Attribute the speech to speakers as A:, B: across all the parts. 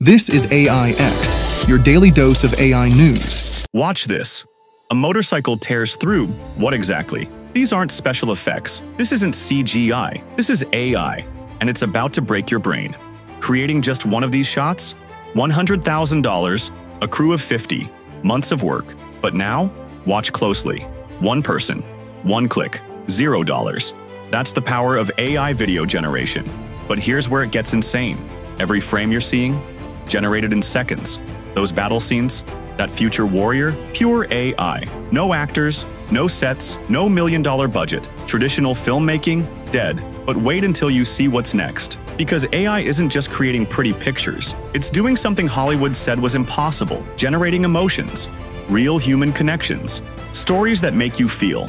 A: This is AIX, your daily dose of AI news.
B: Watch this. A motorcycle tears through. What exactly? These aren't special effects. This isn't CGI. This is AI, and it's about to break your brain. Creating just one of these shots? $100,000, a crew of 50, months of work. But now, watch closely. One person, one click, zero dollars. That's the power of AI video generation. But here's where it gets insane. Every frame you're seeing, generated in seconds. Those battle scenes, that future warrior, pure AI. No actors, no sets, no million dollar budget. Traditional filmmaking, dead. But wait until you see what's next. Because AI isn't just creating pretty pictures, it's doing something Hollywood said was impossible generating emotions, real human connections, stories that make you feel.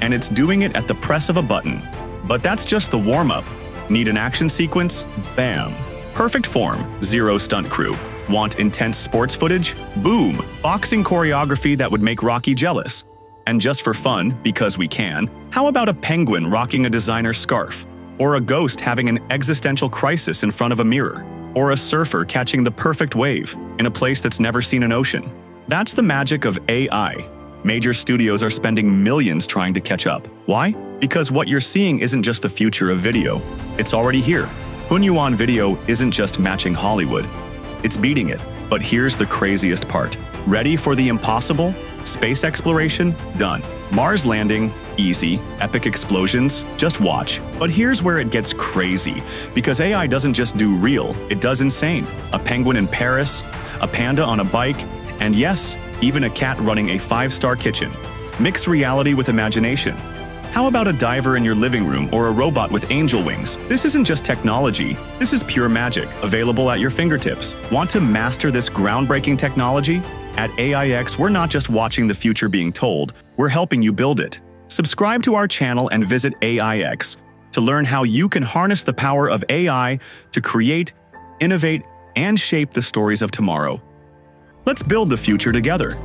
B: And it's doing it at the press of a button. But that's just the warm up. Need an action sequence? Bam. Perfect form, zero stunt crew. Want intense sports footage? Boom! Boxing choreography that would make Rocky jealous. And just for fun, because we can, how about a penguin rocking a designer scarf? Or a ghost having an existential crisis in front of a mirror? Or a surfer catching the perfect wave in a place that's never seen an ocean? That's the magic of AI. Major studios are spending millions trying to catch up. Why? Because what you're seeing isn't just the future of video, it's already here. Hunyuan Video isn't just matching Hollywood, it's beating it. But here's the craziest part. Ready for the impossible? Space exploration? Done. Mars landing? Easy. Epic explosions? Just watch. But here's where it gets crazy. Because AI doesn't just do real, it does insane. A penguin in Paris, a panda on a bike, and yes, even a cat running a five-star kitchen. Mix reality with imagination. How about a diver in your living room or a robot with angel wings? This isn't just technology, this is pure magic, available at your fingertips. Want to master this groundbreaking technology? At AIX, we're not just watching the future being told, we're helping you build it. Subscribe to our channel and visit AIX to learn how you can harness the power of AI to create, innovate, and shape the stories of tomorrow. Let's build the future together.